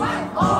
Vai,